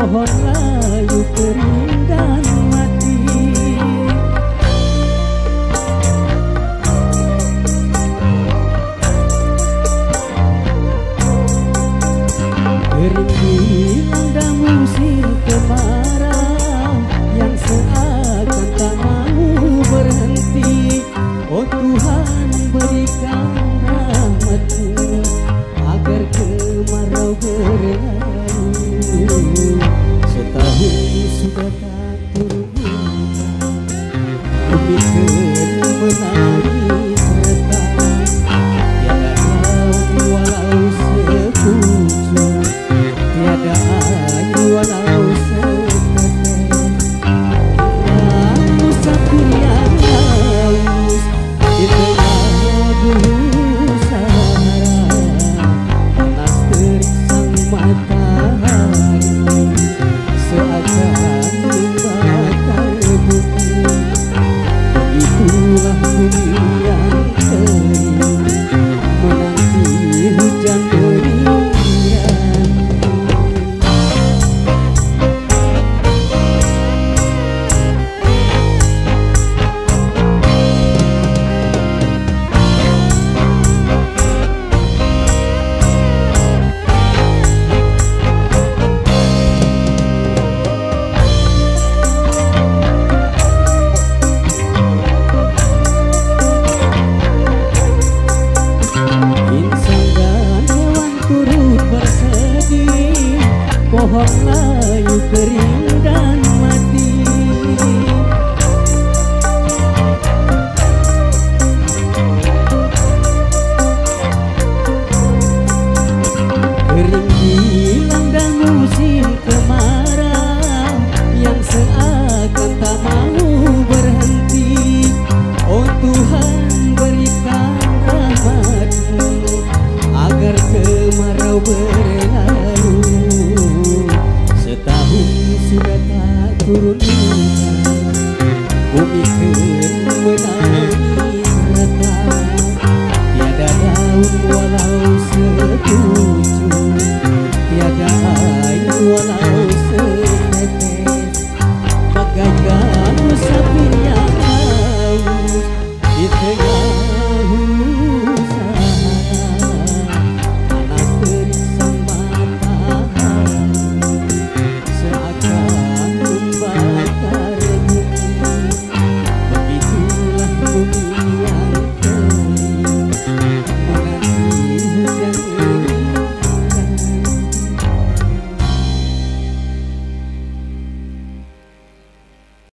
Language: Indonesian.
pohon layu kering dan mati. Kering dilanda musim kemarau Yang seakan tak mau berhenti. Oh Tuhan biết thương anh. pohon layu kering dan mati. Kering hilang dan musim kemarau Yang seakan tak mau berhenti. Oh Tuhan berikan rahmatmu Agar kemarau berhenti turun